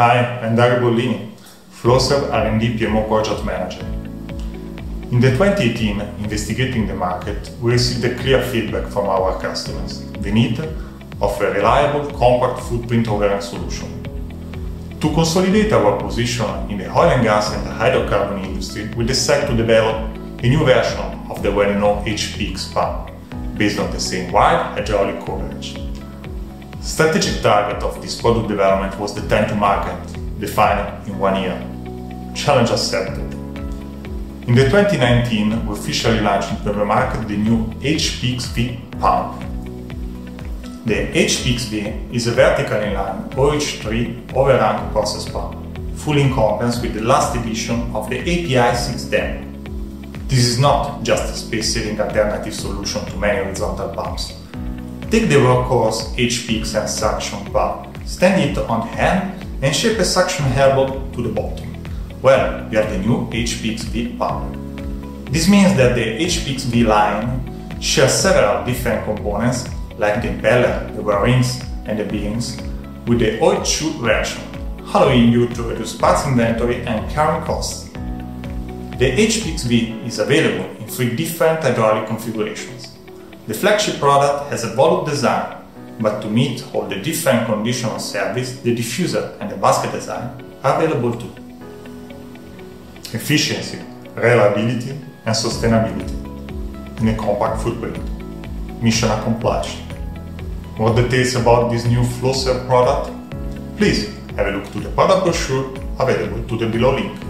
Hi, I'm Dario Bollini, Flowserve R&D PMO Project Manager. In the 2018 Investigating the Market, we received a clear feedback from our customers, the need of a reliable, compact footprint overhang solution. To consolidate our position in the oil and gas and hydrocarbon industry, we decided to develop a new version of the well-known HPX pump, based on the same wide hydraulic coverage. The strategic target of this product development was the time to market, defined in one year. Challenge accepted. In the 2019, we officially launched into the market the new HPX-V pump. The HPX-V is a vertical inline OH3 overhang process pump, fully in compliance with the last edition of the API 610. This is not just a space-saving alternative solution to many horizontal pumps. Take the workhorse HPX end suction pump, stand it on hand and shape a suction elbow to the bottom. Well, you have the new HPX-V pump. This means that the HPX-V line shares several different components like the impeller, the bearings and the beams with the OH2 version, allowing you to reduce parts inventory and carrying costs. The HPX-V is available in three different hydraulic configurations. The flagship product has a volute design, but to meet all the different conditions of service, the diffuser and the basket design are available too efficiency, reliability, and sustainability in a compact footprint. Mission accomplished. More details about this new Flowserve product? Please have a look to the product brochure available to the below link.